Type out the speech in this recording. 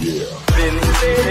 Yeah.